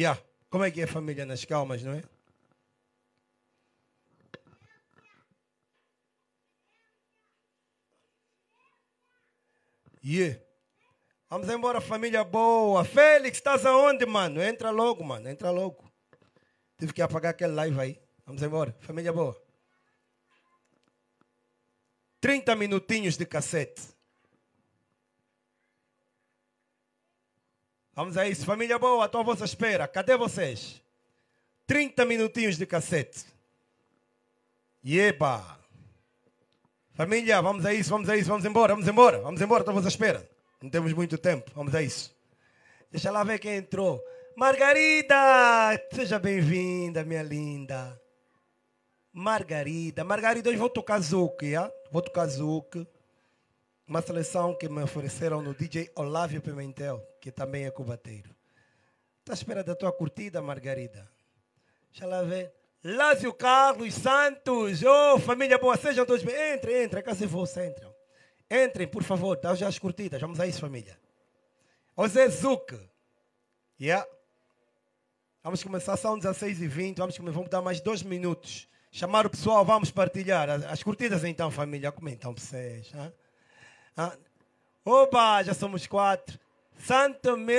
Yeah. Como é que é família nas calmas, não é? Yeah. Vamos embora, família boa. Félix, estás aonde, mano? Entra logo, mano. Entra logo. Tive que apagar aquele live aí. Vamos embora. Família boa. 30 minutinhos de cassete. Vamos a isso. Família boa, estou à vossa espera. Cadê vocês? 30 minutinhos de cassete. Epa! Família, vamos a isso, vamos a isso, vamos embora, vamos embora, vamos embora, estamos à espera. Não temos muito tempo, vamos a isso. Deixa lá ver quem entrou. Margarida! Seja bem-vinda, minha linda. Margarida. Margarida, hoje vou tocar Zouk, yeah? Vou tocar Zouk. Uma seleção que me ofereceram no DJ Olávio Pimentel, que também é cubateiro. Está à espera da tua curtida, Margarida? Deixa lá ver. Lázio Carlos Santos. Oh, família boa, sejam todos bem. Entrem, entrem, cá se você entram. Entrem, por favor, dá já as curtidas. Vamos a isso, família. José Zuc. Yeah. Vamos começar, são 16h20. Vamos, vamos dar mais dois minutos. Chamar o pessoal, vamos partilhar. As, as curtidas então, família. Como então vocês? Ah? Ah? Opa, já somos quatro. Santo me...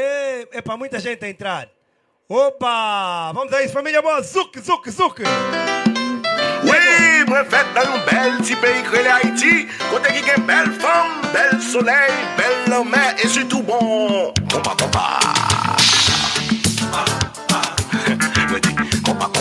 É para muita gente entrar. Opa! Vamos a isso, família boa! Zuc, zuc, zuc! Oui, dans un bel petit pays que l'Haïti, côté qui est belle femme, bel soleil, belle mer et surtout bon. Compa, compa. Compa, compa.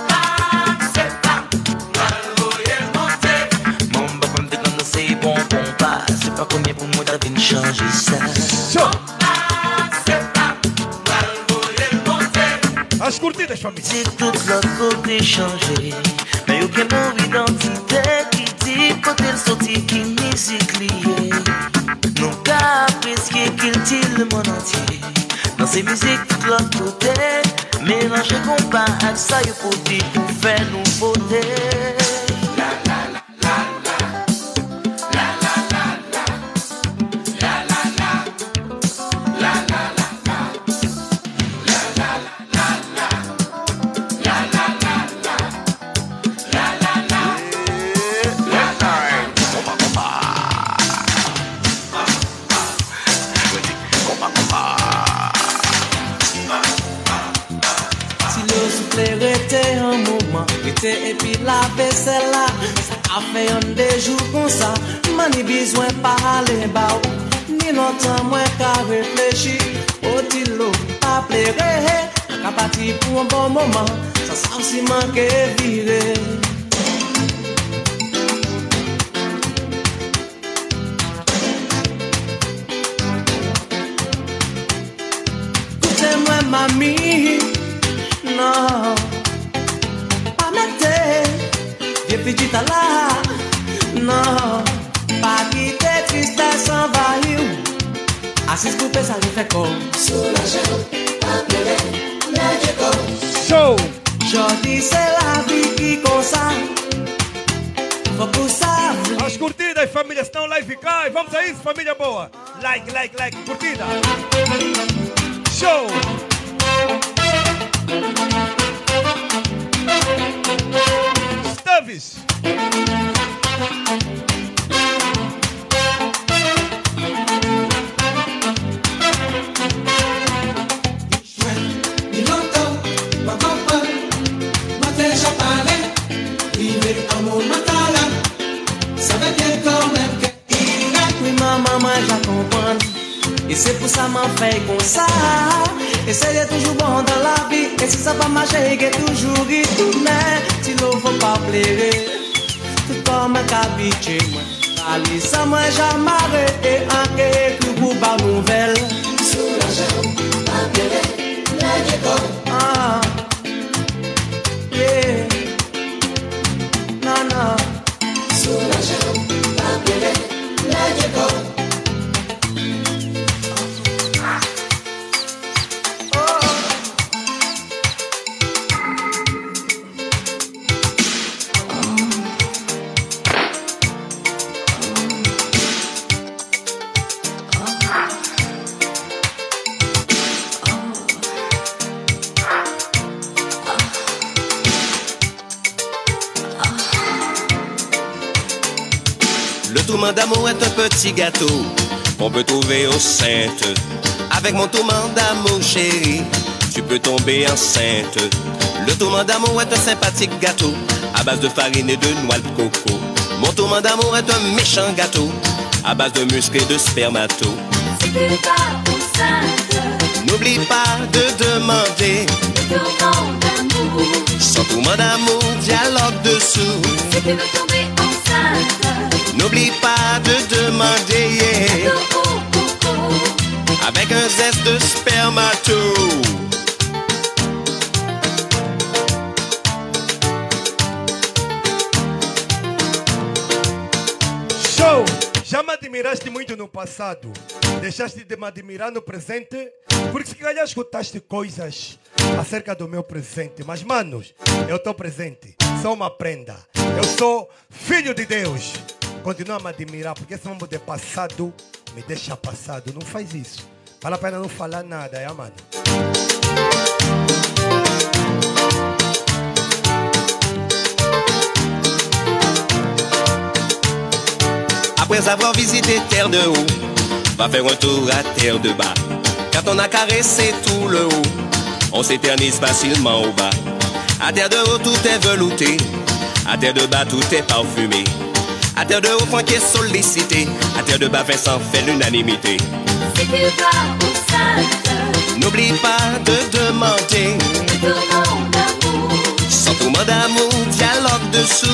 As curtidas, família. C'est tout l'autre côté changé Mais aucun identité qui dit côté le sorti qui musique liée Non qu'à qu'il dit le monde entier. Dans ces musiques tout l'autre côté Mélanger compas avec ça y'a dire pour faire nouveauté. Compa, ακόμα Σαν σάουσιμα και βίδε Κούτε με μαμή No Pamete Διευθυντή λά No. Παγίτε tristesse envahit Assise coupé, ça lui fait comme Soulagé, pas pleurer Show! Jodi se la vi ki konsa Fok ou sav As curtidas, família, senão o live cai. Vamos a isso, família boa. Like, like, like, curtida. Show! Chaves. Et c'est pour ça sa man fey kon sa E se ye toujou bon dan la vi E se sa pa mache ye toujou ri Men, ti lo fò pa plere Tout kon men kabitye mwen Kali sa mwen jamare E anke e kou pou ba nouvel Sou la jèm, pa plere, tourment d'amour est un petit gâteau qu'on peut trouver au. Avec mon tourment d'amour, chérie, tu peux tomber enceinte. Le tourment d'amour est un sympathique gâteau à base de farine et de noix de coco. Mon tourment d'amour est un méchant gâteau à base de muscles et de spermato. N'oublie pas de demander tourment d'amour. son tourment d'amour, dialogue dessous. N'oublie pas de demander yeah, avec un zeste de spermato. Show! Já me admiraste muito no passado. Deixaste de me admirar no presente. Porque se calhar escutaste coisas acerca do meu presente. Mas, manos, eu estou presente. Sou uma prenda. Eu sou filho de Deus. Continua a me admirar. Porque esse mambo de passado me deixa passado. Não faz isso. Vale a pena não falar nada, é, mano? Après avoir visité terre de haut, va faire un tour à terre de bas. Quand on a caressé tout le haut, on s'éternise facilement au bas. À terre de haut, tout est velouté. À terre de bas, tout est parfumé. À terre de haut, Franck est sollicité. À terre de bas, Vincent fait l'unanimité. N'oublie pas de demander le tourment d'amour. dialogue dessous.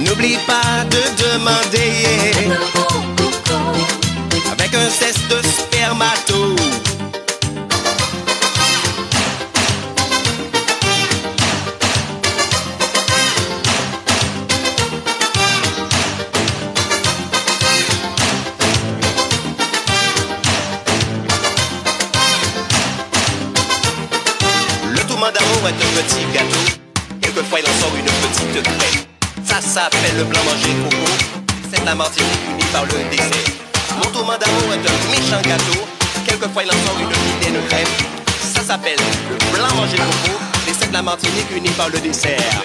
N'oublie pas de demander avec un zeste de spermato. Petit gâteau. Quelquefois il en sort une petite crème. Ça s'appelle le blanc manger coco. C'est la Martinique unie par le dessert. Mon tourment d'amour est un méchant gâteau. Quelquefois il en sort une vilaine crème. Ça s'appelle le blanc manger coco. Et c'est la Martinique unie par le dessert.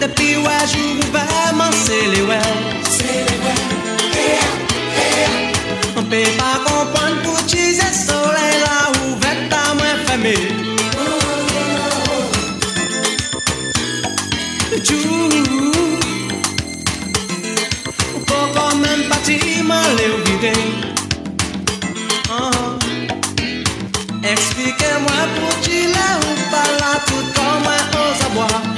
Depuis ouais, jour vraiment c'est les ouais. Peut pas comprendre pour soleil ta mwen feme Chou Koko men pati ma le vide Tout kon mwen an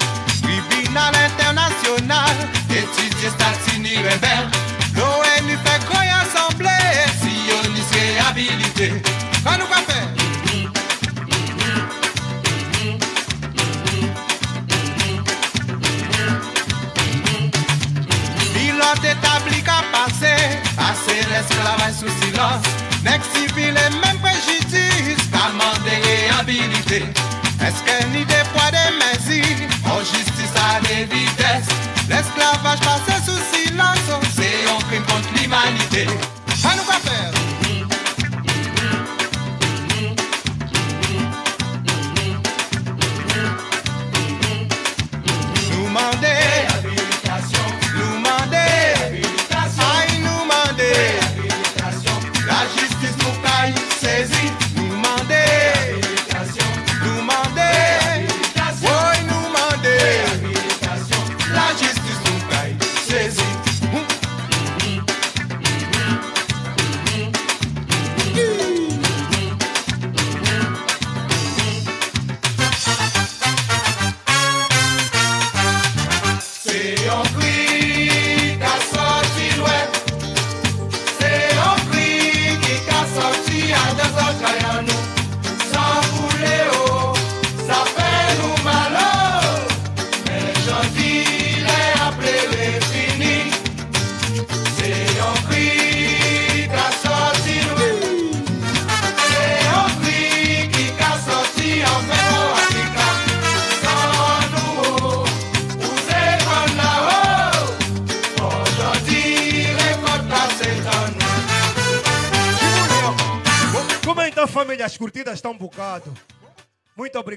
nationale, internationale, étudier Statini rebelle. L'ONU fait quoi assemblée, sioniste réhabilité. Quand nous va faire? Pilote établi qu'à passer, passer l'esclavage sous silence. Next civil et même préjudice, amendé réhabilité. Est-ce qu'elle n'y vitesses. L'esclavage passait sous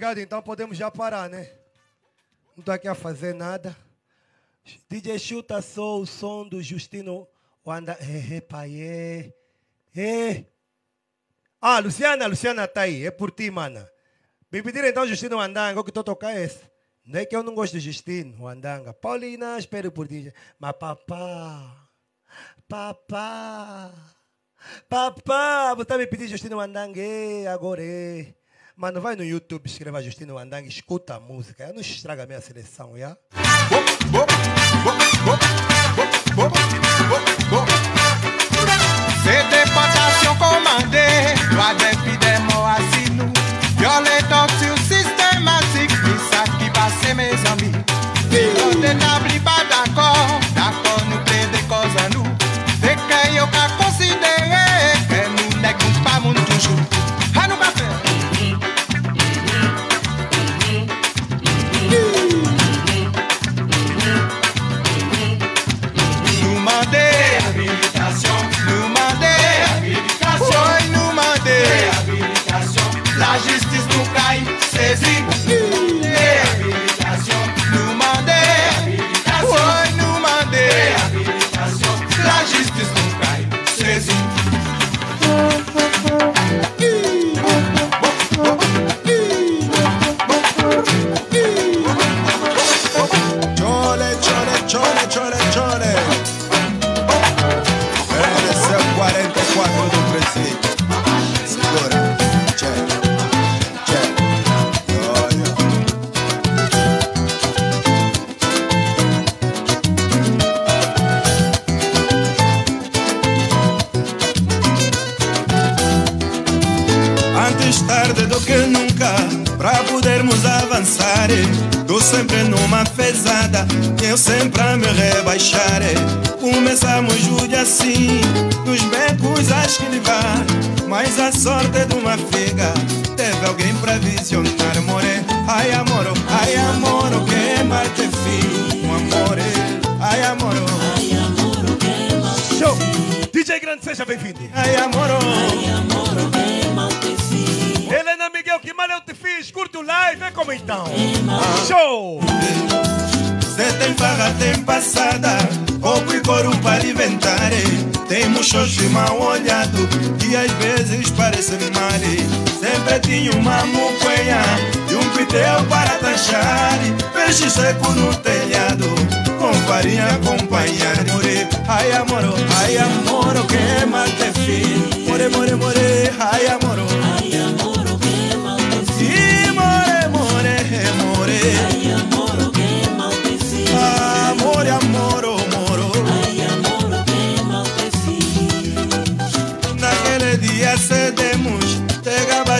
obrigado, então podemos já parar, né? Não estou aqui a fazer nada. DJ chuta só o som do Justino Wanda. É, pai, é. É. Ah, Luciana, Luciana tá aí. É por ti, mana. Me pediram então Justino Wandanga. O que estou tocando é esse. Não é que eu não gosto de Justino Wandanga. Paulina, espero por ti. Mas papá. Papá. Papá. Você me pediu Justino Wandanga. Agora é. Mano, vai no YouTube, escreva Justino Wandanga, escuta a música. Não estraga a minha seleção, já? C'est assim, nos becos acho que levar. Mas a sorte é de uma figa, teve alguém pra visionar, more. Ai, amor, ai, amor, que mal te fiz, um amor. Ai, amor, Show! DJ Grande, seja bem-vindo. ai, amor. Helena Miguel, que mal eu te fiz? Curte o live, vem como então. Show! Cê tem farra, tem passada, coco e couro para alimentar. Tem muxoxo mal olhado, que às vezes parece male. Sempre tinha uma muquenha e um pitel para taxar. Peixe seco no telhado, com farinha acompanhar. More, ai amor, ai amor, que mal te fiz. More, more, more, ai amor. Sim,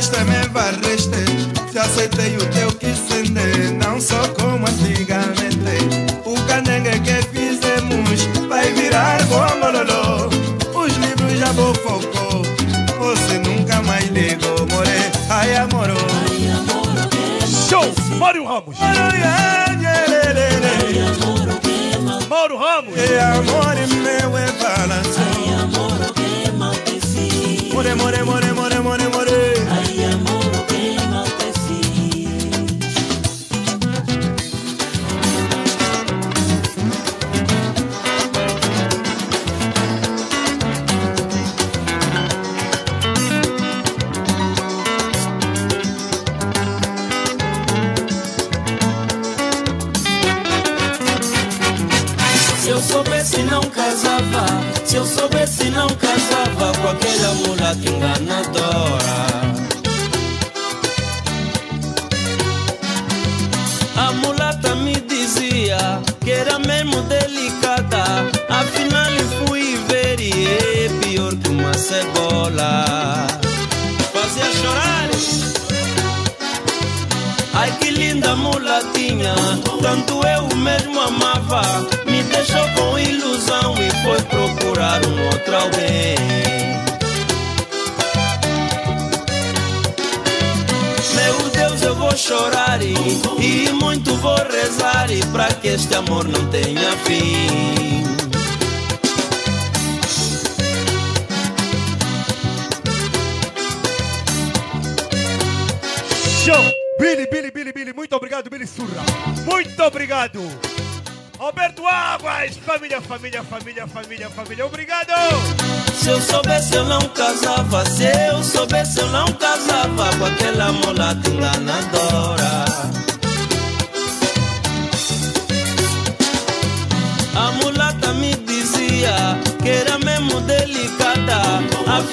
gabaste, me varreste. Se aceitei o teu que sende, não só como antigamente. O candengue que fizemos vai virar gongololô. Os livros já bofocou, você nunca mais ligou, more. Ai, amoro. Show! Mário Ramos! Ai,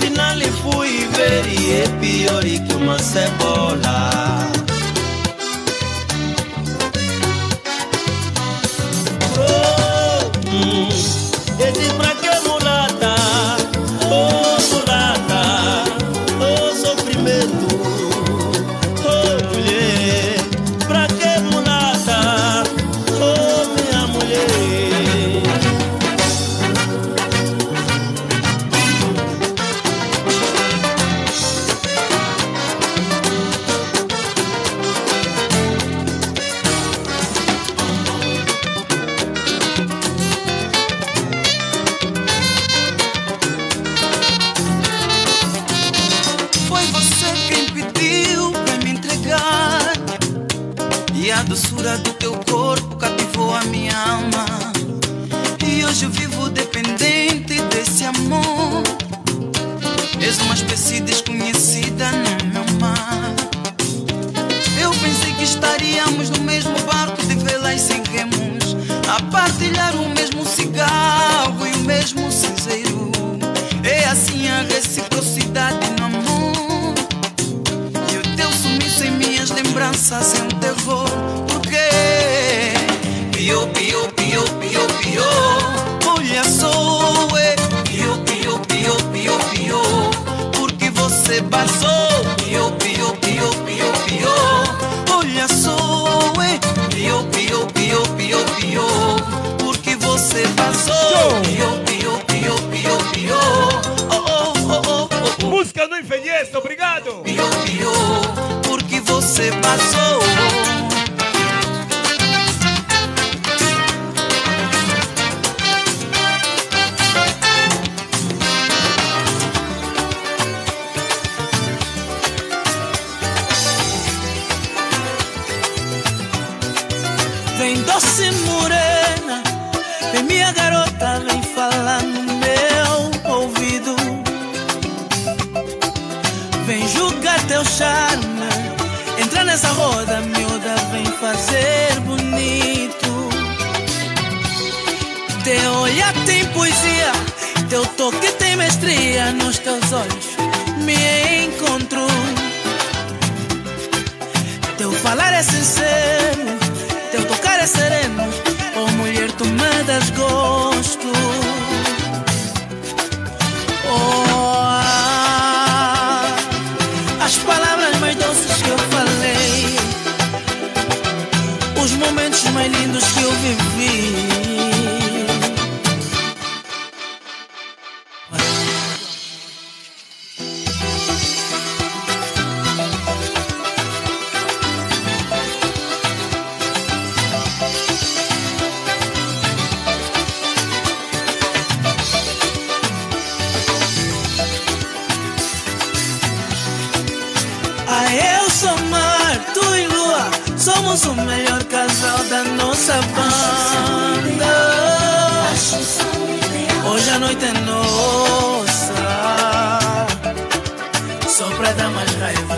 finally fui very happy, Orikuma Sebola. corazón. É ah, somos o melhor casal da nossa banda. Hoje a noite é nossa, só pra dar mais raiva.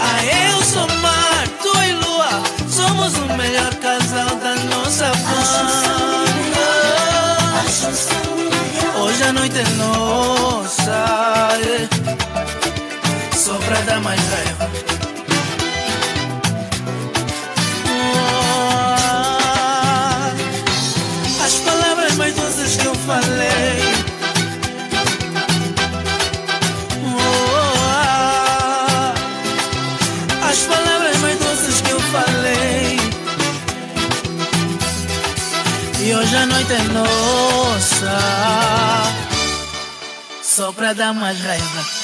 Ah, eu sou mar, tu e lua, somos o melhor casal da nossa banda. Hoje a noite é nossa. Yeah. sobra da mais raiva. pra dar mais raiva.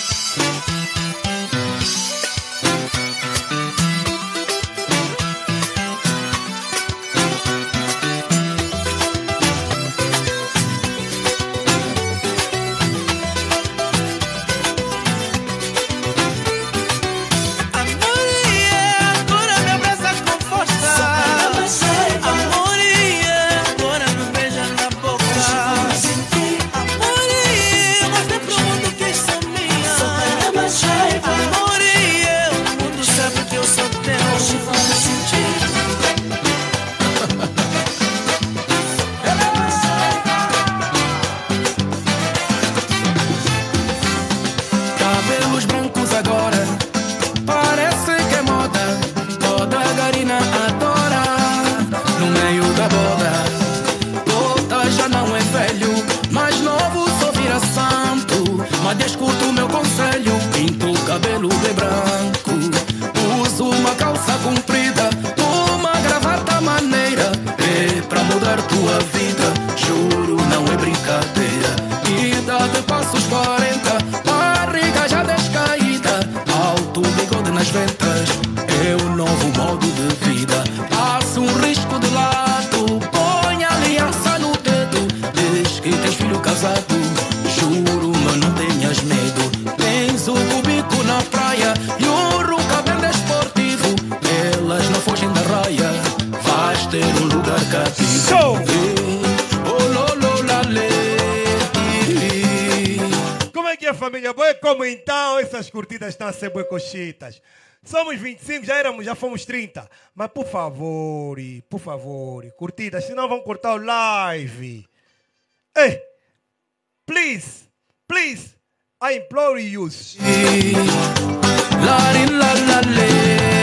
ser boicochitas. Somos 25, já éramos, já fomos 30. Mas por favor, por favor, curtidas, senão vão cortar o live. Ei, please, please, I implore you. La, la, la, la.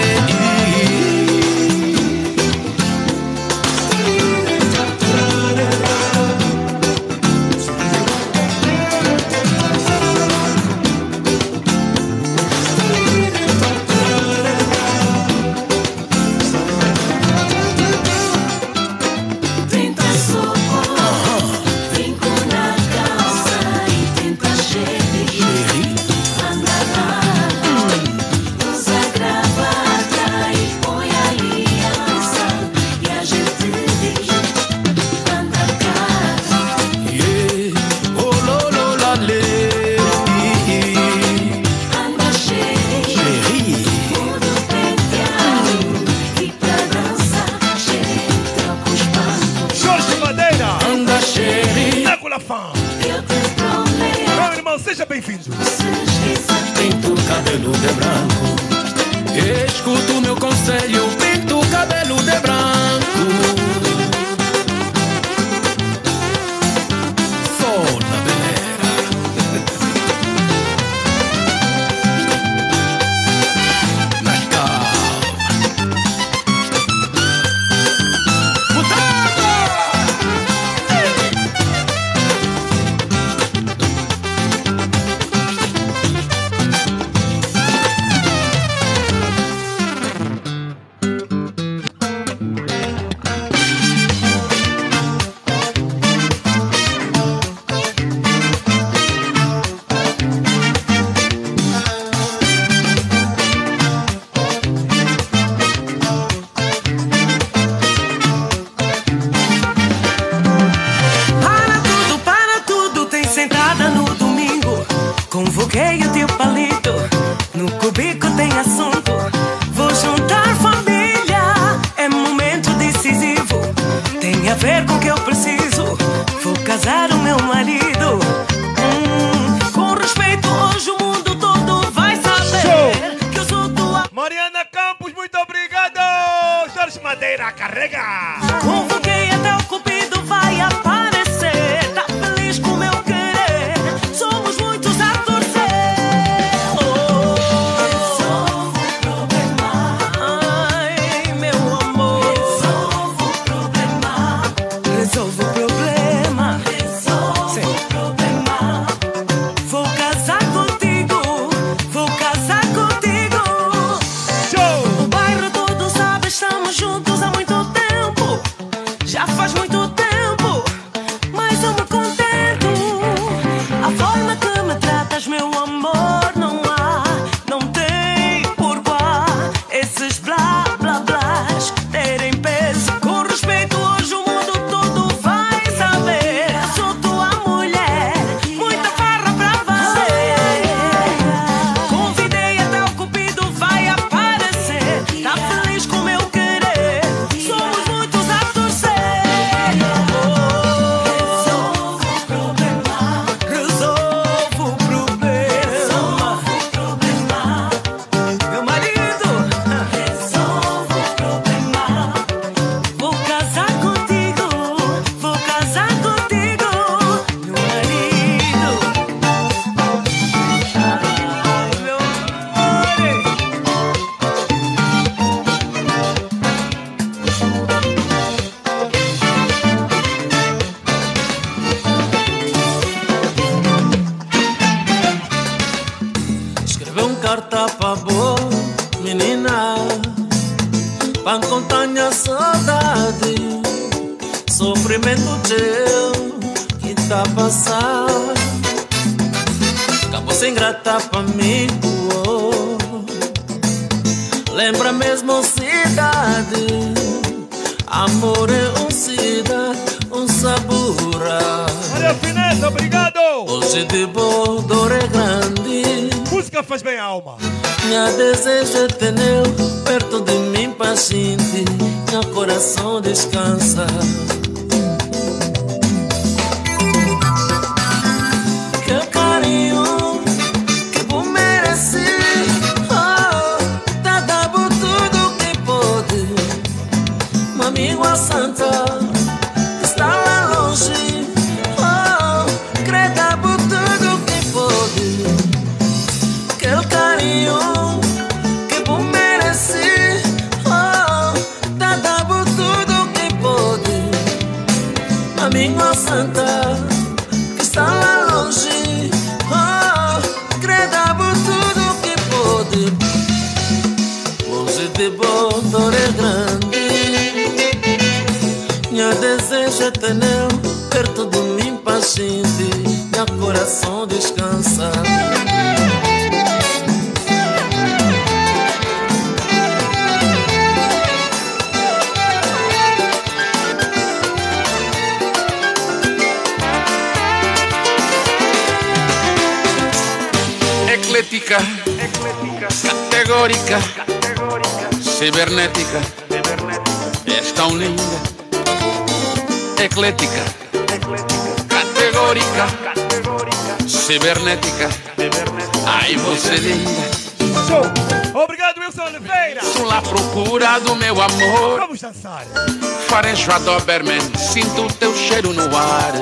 Farejo a Doberman, sinto o teu cheiro no ar.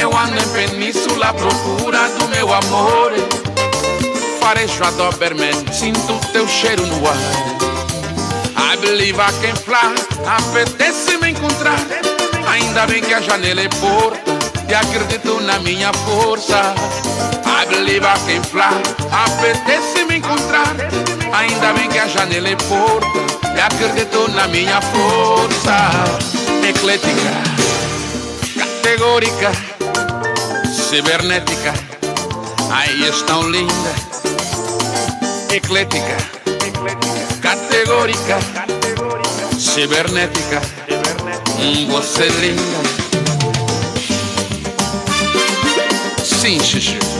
Eu ando em península à procura do meu amor. Farejo a Doberman, sinto o teu cheiro no ar. I believe I can fly, apetece me encontrar. Ainda bem que a janela é porta e acredito na minha força. I believe I can fly, apetece me encontrar. Ainda bem que a janela é porta e acredito na minha força. Eclética, categórica, cibernética, aí estão linda. Eclética, categórica, cibernética, hum, você é linda. Sim, Xixi.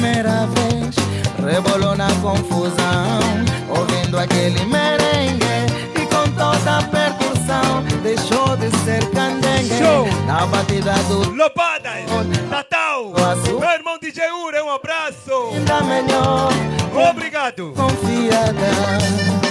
Primeira vez. Rebolou na confusão, ouvindo aquele merengue. E com toda a percussão, deixou de ser candengue. Show! Na batida do Lobadas! Natal! Meu irmão DJ Ura, um abraço! ainda melhor. Obrigado! confiada.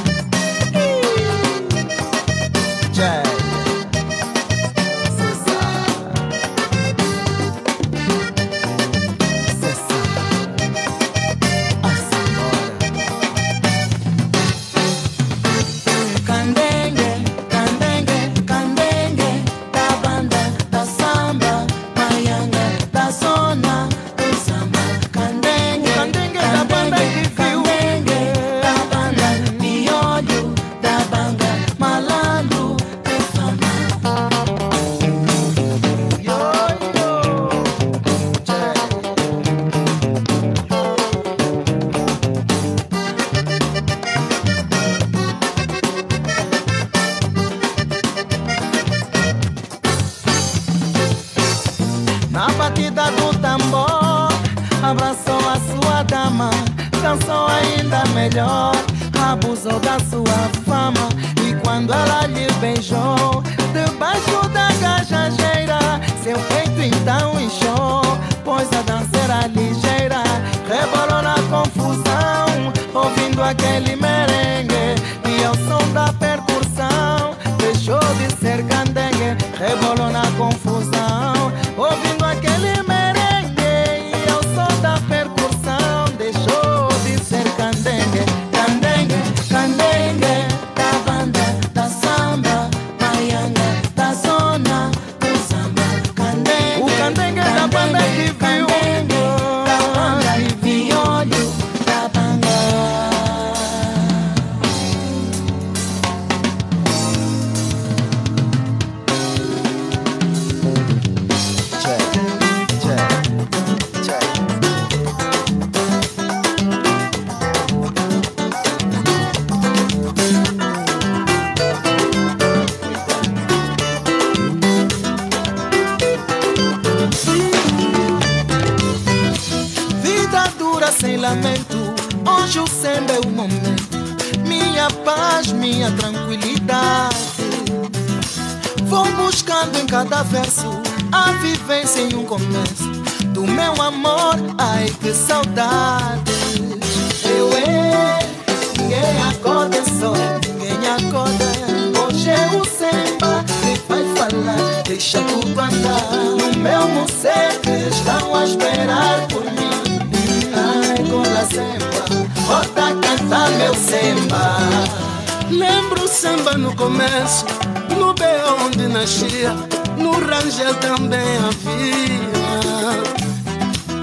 No Rangel também havia.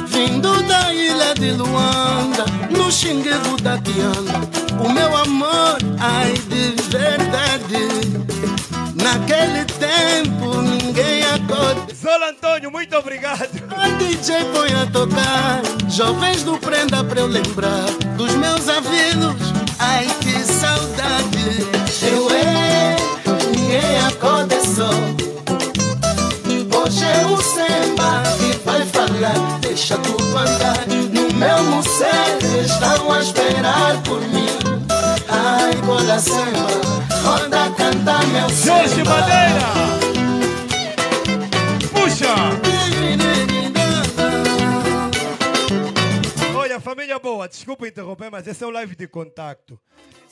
Vindo da ilha de Luanda, no xinguevo da Tiana, o meu amor, ai de verdade. Naquele tempo ninguém acorda. Zola Antônio, muito obrigado. A DJ põe a tocar, jovens do prenda pra eu lembrar dos meus avilos. Ai que saudade. Eu é, ninguém acorda só. Hoje é o samba que vai falar, deixa tudo andar. No meu museu estão a esperar por mim. Ai, cola samba, roda cantar meu samba. Jorge Madeira. Puxa. Olha, família boa, desculpa interromper, mas esse é um live de contato.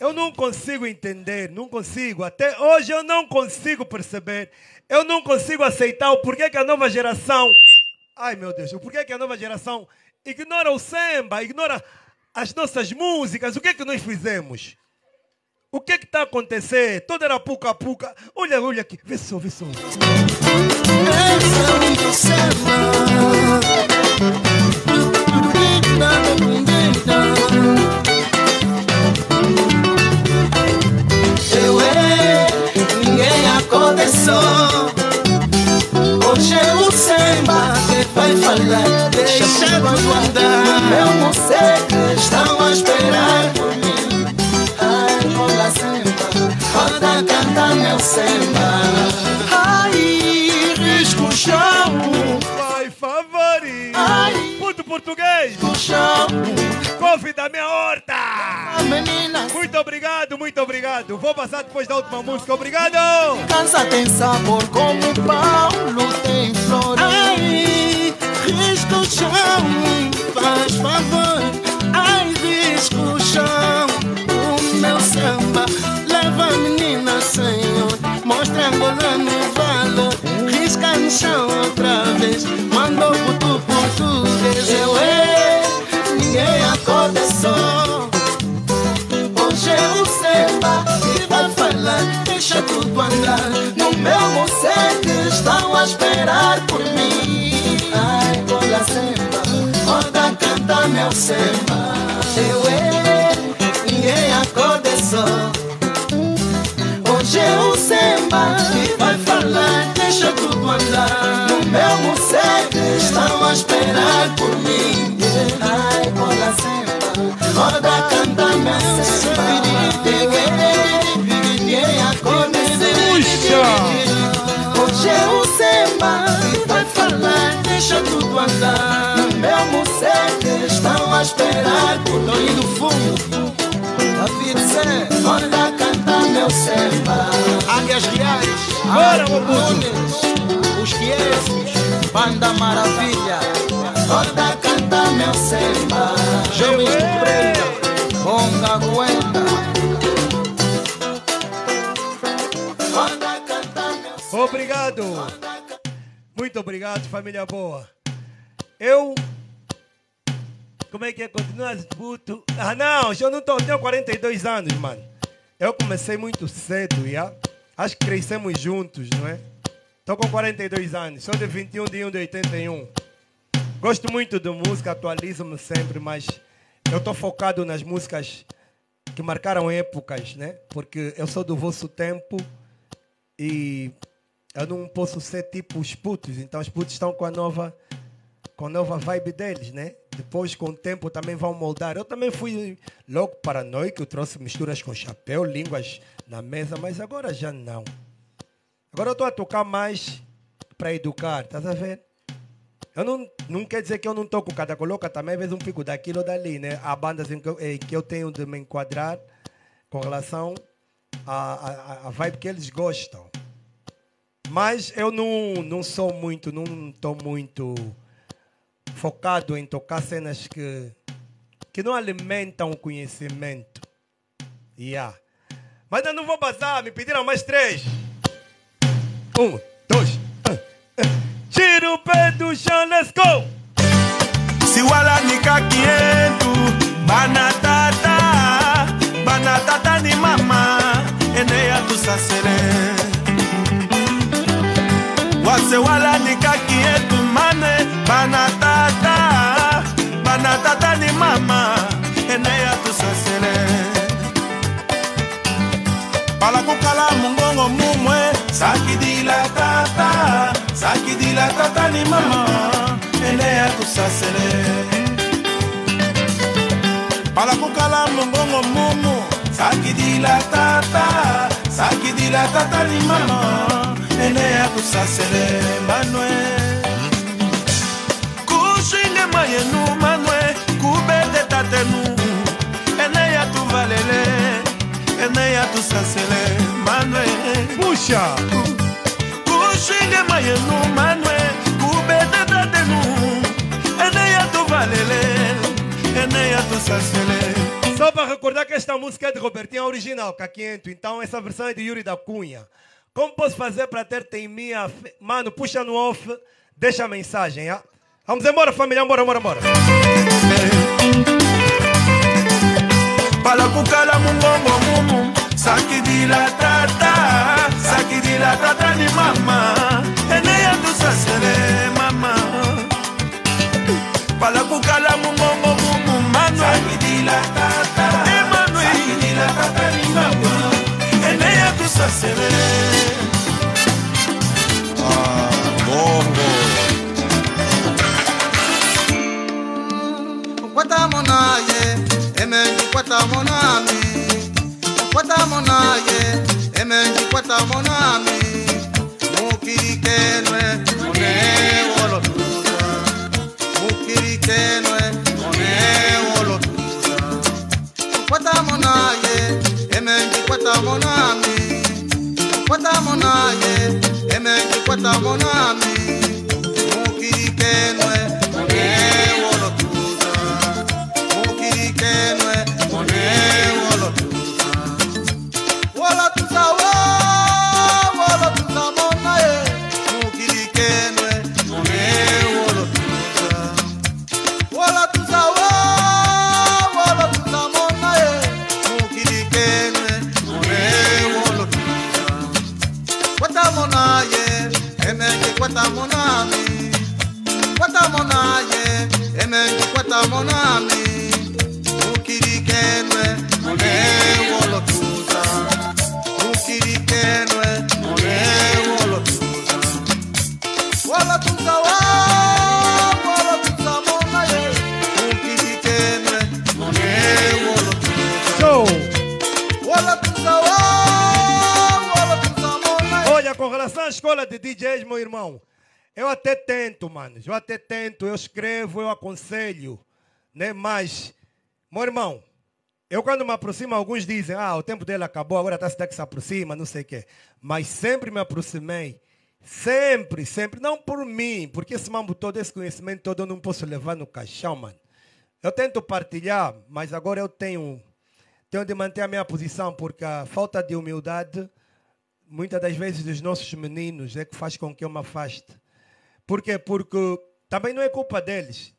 Eu não consigo entender, não consigo, até hoje eu não consigo perceber, eu não consigo aceitar o porquê que a nova geração, ai meu Deus, o porquê que a nova geração ignora o samba, ignora as nossas músicas, o que é que nós fizemos? O que é que está a acontecer? Toda era puca-puca. Olha, olha aqui, vê só, vê só. Eu só. Hoje é o samba que vai falar, deixa tudo andar. Meu museu estão a esperar por mim. Ai, rola samba, roda cantar meu samba. Ai, risco chão, Vai, favorito. Ai. Puto português. risco chão. Couve da minha horta. Meninas, Muito obrigado, muito obrigado. Vou passar depois da última música. Obrigado. Casa tem sabor como Paulo tem flor. Ai, risca o chão, faz favor. Ai, risca o chão, o meu samba. Leva a menina, senhor. Mostra angolano valor. Risca no chão outra vez. Mandou puto português. Eu é, ninguém acorda só. Tudo andar. No meu que estão a esperar por mim. Ai, cola samba, roda canta meu samba. Eu é, ninguém acorda só. Hoje é o samba que vai falar, deixa tudo andar. No meu que estão a esperar por mim. Ai, deixa tudo andar. Meu museu que estão a esperar por Toninho do Fumo. David Zé, roda canta meu samba. Águias Reais, Bora, Nunes, os Quiesos, Banda Maravilha. Roda canta meu samba. Jovens do Prenda, Bonga Aguenta. Obrigado. Muito obrigado, família boa. Eu. Como é que é? Continua puto. Ah, não, eu não tô. Tenho 42 anos, mano. Eu comecei muito cedo, já. Acho que crescemos juntos, não é? Tô com 42 anos. Sou de 21 de 1 de 81. Gosto muito de música, atualizo-me sempre, mas eu tô focado nas músicas que marcaram épocas, né? Porque eu sou do vosso tempo e eu não posso ser tipo os putos, então os putos estão com a nova com a nova vibe deles, né? Depois com o tempo também vão moldar. Eu também fui logo paranoico, eu trouxe misturas com chapéu, línguas na mesa, mas agora já não. Agora eu estou a tocar mais para educar, estás a ver? Eu não, não quer dizer que eu não toco cada coloca, também às vezes um pico daquilo ou dali, né? Há bandas em que, eu- em que eu tenho de me enquadrar com relação à, à, à vibe que eles gostam. Mas eu não, não sou muito, não estou muito focado em tocar cenas que, que não alimentam o conhecimento. Yeah. Mas eu não vou passar, me pediram mais três. Um, dois, ah, ah. tira o pé do chão, let's go! siwala nika kientu banatata banatata ni mama ene ya tusasele mane banatata banatata ni mama ene ya tusasele. Pala kokala mongongo mumwe sakidila tata sakidila tata ni mama ene ya tusasele. Pala kokala mongongo mumu sakidila tata sakidila tata ni mama ene ya tusasele Puxa! Só para recordar que esta música é de Robertinho original, Caquiento. Então essa versão é de Yuri da Cunha. Como posso fazer para ter teimia? fe- Mano, puxa no off, deixa a mensagem, ah? Vamos embora, família, embora, embora, embora. pala kukala mungongo mumu sakidila tata sakidila tata ni mama ene ya tusasele mama pala kukala mungongo relação à escola de DJs, meu irmão, eu até tento, mano. Eu até tento, eu escrevo, eu aconselho, né? Mas, meu irmão, eu quando me aproximo, alguns dizem, ah, o tempo dele acabou, agora está se que se aproxima, não sei o quê. Mas sempre me aproximei. Sempre, sempre. Não por mim, porque esse mambo todo, esse conhecimento todo, eu não posso levar no caixão, mano. Eu tento partilhar, mas agora eu tenho, tenho de manter a minha posição, porque a falta de humildade muitas das vezes dos nossos meninos é que faz com que eu me afaste. Por quê? Porque também não é culpa deles.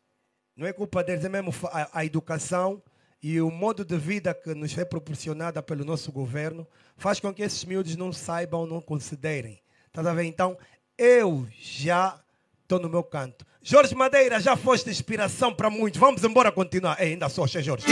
Não é culpa deles, é mesmo a, a educação e o modo de vida que nos é proporcionada pelo nosso governo faz com que esses miúdos não saibam, não considerem. Tá a ver? Então, eu já estou no meu canto. Jorge Madeira, já foste inspiração para muitos. Vamos embora continuar. Ei, ainda sou, Jorge.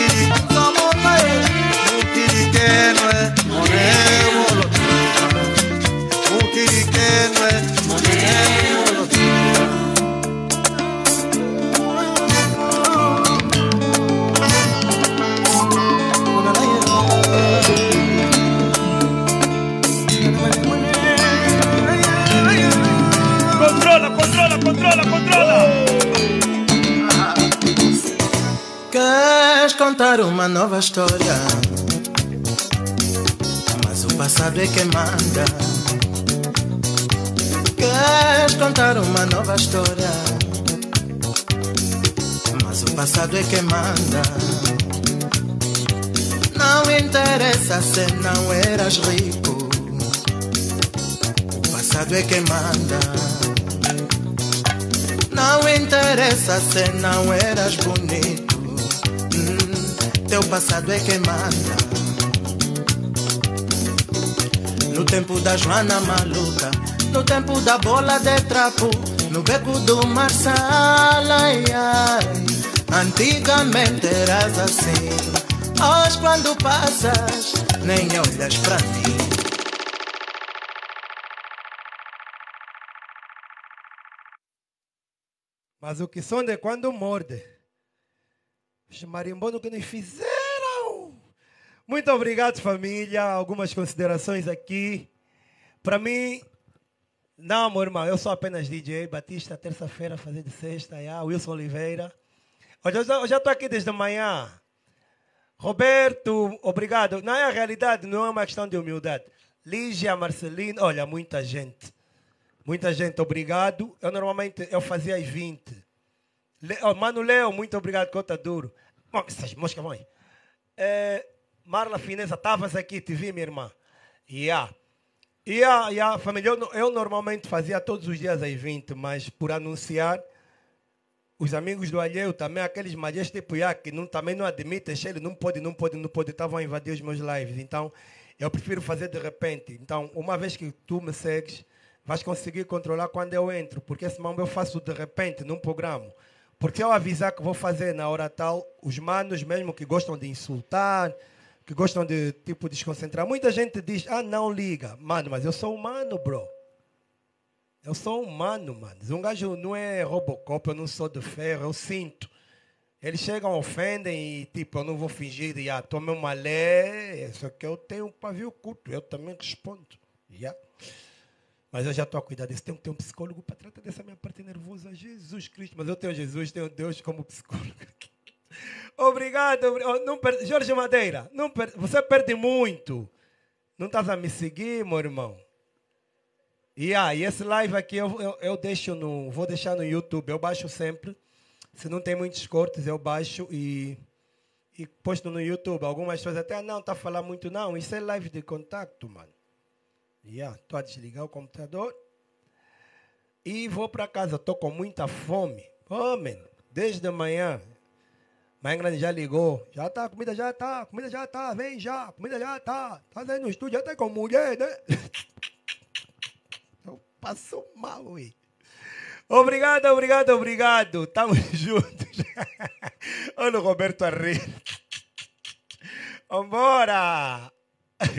Contar uma nova história o passado é que manda. Queres contar uma nova história, mas o passado é que manda. Não interessa se não eras rico, o passado é que manda. Não interessa se não eras bonito, hum, teu passado é que manda. Tempo da Joana maluca, no tempo da bola de trapo, no beco do Marçal, ai, ai. Antigamente eras assim, hoje quando passas, nem olhas pra mim. Mas o que sonda é quando morde. Os marimbondo que nos fizeram. Muito obrigado, família. Algumas considerações aqui. Para mim, não, meu irmão, eu sou apenas DJ. Batista, terça-feira, fazer de sexta. Yeah. Wilson Oliveira. Eu já- estou aqui desde manhã. Roberto, obrigado. Não é a realidade, não é uma questão de humildade. Lígia, Marcelino, olha, muita gente. Muita gente, obrigado. Eu normalmente eu fazia às 20. Le, oh, Mano Leo, muito obrigado, cota duro. Bom, essas moscas, mãe. É, Marla Fineza, estavas aqui, te vi, minha irmã. Yeah. Yeah, yeah, família, eu, eu normalmente fazia todos os dias às 20, mas por anunciar, os amigos do alheio também, aqueles majes tipo yeah, que não, também não admitem, ele não pode, não pode, não pode, estavam a invadir os meus lives. Então, eu prefiro fazer de repente. Então, uma vez que tu me segues, vais conseguir controlar quando eu entro, porque senão eu faço de repente num programa. Porque eu avisar que vou fazer na hora tal, os manos mesmo que gostam de insultar, que gostam de tipo desconcentrar, muita gente diz: "Ah, não liga". Mano, mas eu sou humano, bro. Eu sou humano, mano. Um gajo não é Robocop, eu não sou de ferro, eu sinto. Eles chegam, ofendem e, tipo, eu não vou fingir de, ah, tome uma lé, isso aqui eu tenho um pavio curto, eu também respondo. Yeah. Mas eu já estou a cuidar disso. Tenho que ter um psicólogo para tratar dessa minha parte nervosa. Jesus Cristo. Mas eu tenho Jesus, tenho Deus como psicólogo. Obrigado. obri- oh, Não per... Jorge Madeira, não per... você perde muito. Não estás a me seguir, meu irmão? E aí, esse live aqui eu, eu, eu deixo no. Vou deixar no YouTube. Eu baixo sempre. Se não tem muitos cortes, eu baixo e, e posto no YouTube. Algumas pessoas até, ah, não, está a falar muito. Não, isso é live de contato, mano. Yeah, estou a desligar o computador. E vou para casa. Estou com muita fome. Fome. Desde amanhã. Mãe grande já ligou. Já tá, comida já tá, comida já tá, vem já, comida já tá. Tá aí no estúdio, já tá com mulher, né? Eu passo mal, ui. Obrigado, obrigado, obrigado. Tamo juntos. Olha o Roberto a rir. Vambora!